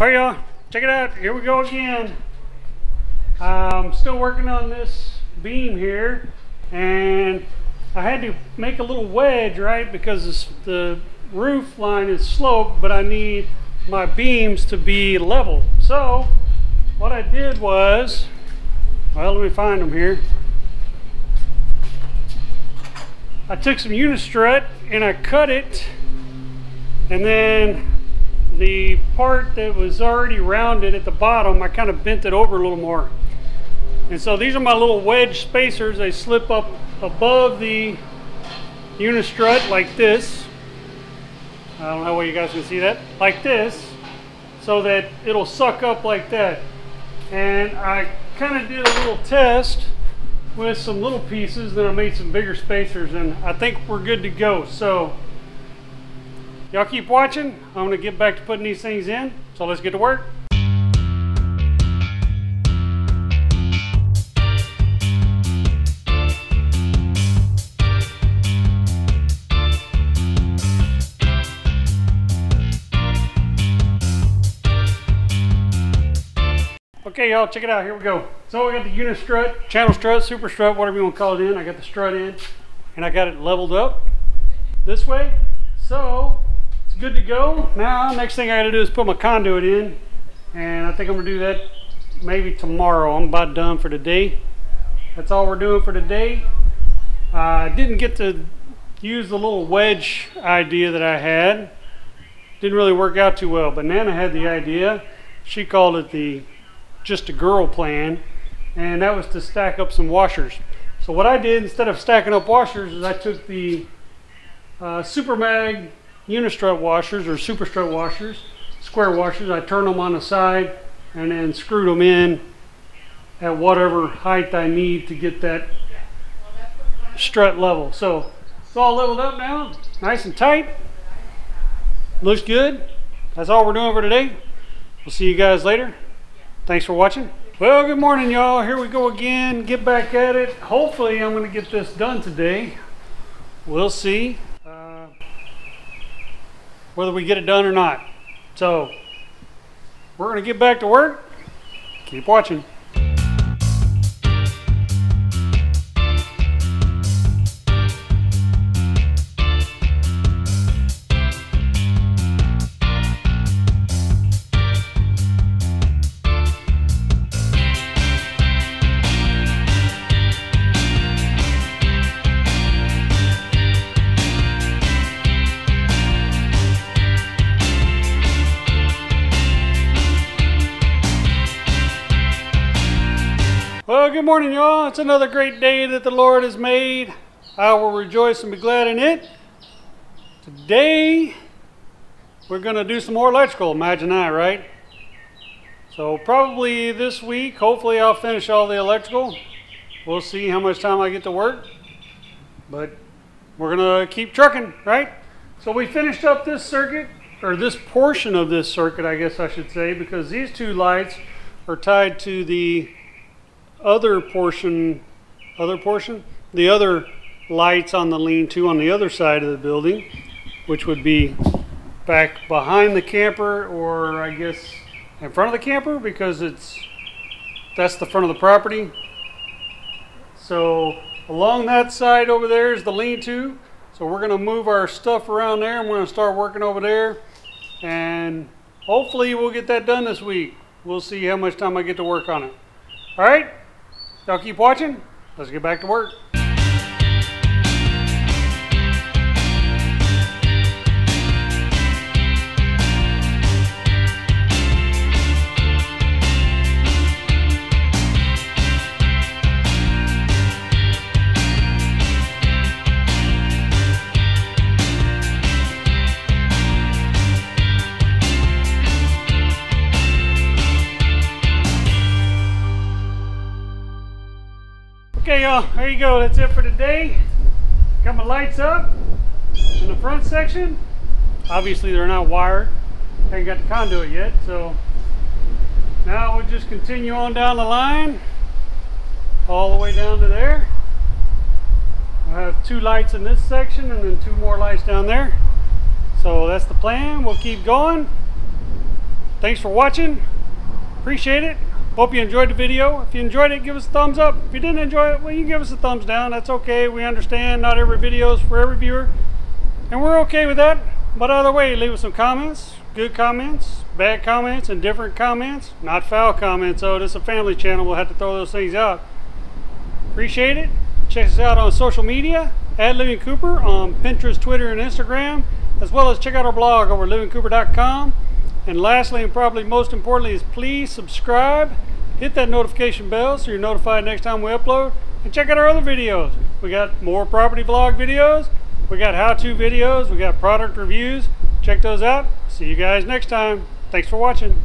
Alright y'all, check it out. Here we go again. I'm still working on this beam here and I had to make a little wedge, right? Because this, the roof line is sloped, but I need my beams to be level. So what I did was, well, let me find them here. I took some unistrut and I cut it and then the part that was already rounded at the bottom, I kind of bent it over a little more. And so these are my little wedge spacers. They slip up above the unistrut like this. I don't know where you guys can see that. Like this. So that it'll suck up like that. And I kind of did a little test with some little pieces. Then I made some bigger spacers and I think we're good to go. So Y'all keep watching. I'm to get back to putting these things in. So let's get to work. Okay, y'all, check it out. Here we go. So we got the unistrut, channel strut, super strut, whatever you want to call it in. I got the strut in, and I got it leveled up this way. So good to go. Now, next thing I gotta do is put my conduit in. And I think I'm gonna do that maybe tomorrow. I'm about done for today. That's all we're doing for today. Uh, I didn't get to use the little wedge idea that I had. Didn't really work out too well, but Nana had the idea. She called it the just a girl plan, and that was to stack up some washers. So what I did instead of stacking up washers is I took the uh, Super Mag unistrut washers or super strut washers, square washers. I turn them on the side and then screw them in at whatever height I need to get that strut level. So it's all leveled up now, nice and tight. Looks good. That's all we're doing for today. We'll see you guys later. Thanks for watching. Well, good morning, y'all. Here we go again. Get back at it. Hopefully, I'm going to get this done today. We'll see whether we get it done or not. So we're going to get back to work. Keep watching. Well, good morning, y'all. It's another great day that the Lord has made. I will rejoice and be glad in it. Today, we're going to do some more electrical. Imagine that, right? So, probably this week, hopefully, I'll finish all the electrical. We'll see how much time I get to work. But we're going to keep trucking, right? So, we finished up this circuit, or this portion of this circuit, I guess I should say, because these two lights are tied to the other portion, other portion, the other lights on the lean-to on the other side of the building, which would be back behind the camper or I guess in front of the camper because it's that's the front of the property. So along that side over there is the lean-to. So we're going to move our stuff around there. I'm going to start working over there and hopefully we'll get that done this week. We'll see how much time I get to work on it. All right? Y'all keep watching. Let's get back to work. Okay, y'all, there you go. That's it for today. Got my lights up in the front section. Obviously, they're not wired. Haven't got the conduit yet, so now we'll just continue on down the line all the way down to there. We'll have two lights in this section and then two more lights down there. So that's the plan. We'll keep going. thanks for watching. Appreciate it. Hope you enjoyed the video. If you enjoyed it, give us a thumbs up. If you didn't enjoy it, well, you can give us a thumbs down. That's okay. We understand not every video is for every viewer. And we're okay with that. But either way, leave us some comments. Good comments, bad comments, and different comments. Not foul comments, though. This is a family channel. We'll have to throw those things out. Appreciate it. Check us out on social media at Living Cooper on Pinterest, Twitter, and Instagram, as well as check out our blog over livingcooper.com. And lastly, and probably most importantly, is please subscribe, hit that notification bell so you're notified next time we upload, and check out our other videos. We got more property vlog videos, we got how-to videos, we got product reviews. Check those out. See you guys next time. Thanks for watching.